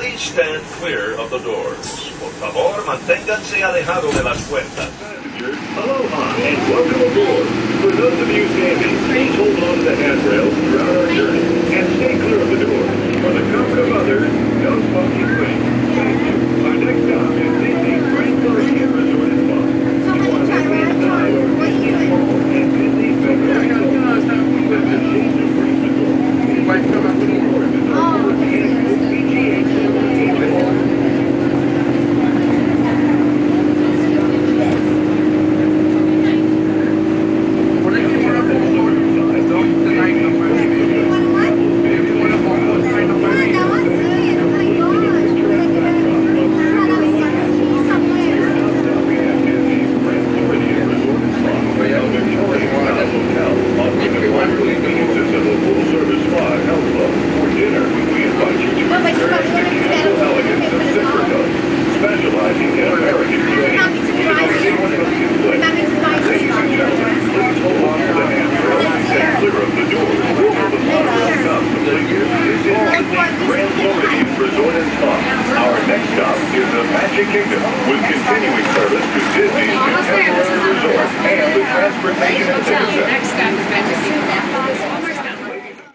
Please stand clear of the doors. Por favor, manténganse alejado de las puertas. Aloha and welcome aboard. For those of you standing, please hold the. Grand Floridian Resort and Spa. Our next stop is the Magic Kingdom, with continuing service to Disney's Contemporary resort and the transportation